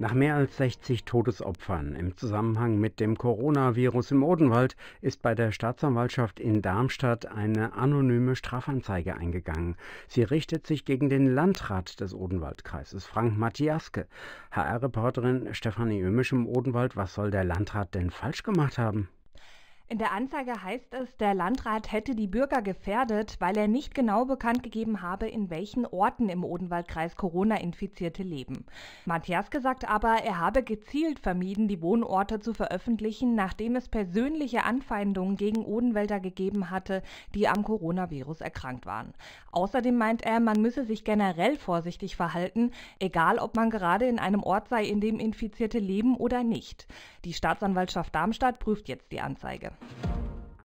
Nach mehr als 60 Todesopfern im Zusammenhang mit dem Coronavirus im Odenwald ist bei der Staatsanwaltschaft in Darmstadt eine anonyme Strafanzeige eingegangen. Sie richtet sich gegen den Landrat des Odenwaldkreises, Frank Matthiaske. HR-Reporterin Stefanie Ömisch im Odenwald, was soll der Landrat denn falsch gemacht haben? In der Anzeige heißt es, der Landrat hätte die Bürger gefährdet, weil er nicht genau bekannt gegeben habe, in welchen Orten im Odenwaldkreis Corona-Infizierte leben. Matthias gesagt aber, er habe gezielt vermieden, die Wohnorte zu veröffentlichen, nachdem es persönliche Anfeindungen gegen Odenwälder gegeben hatte, die am Coronavirus erkrankt waren. Außerdem meint er, man müsse sich generell vorsichtig verhalten, egal ob man gerade in einem Ort sei, in dem Infizierte leben oder nicht. Die Staatsanwaltschaft Darmstadt prüft jetzt die Anzeige. Yeah.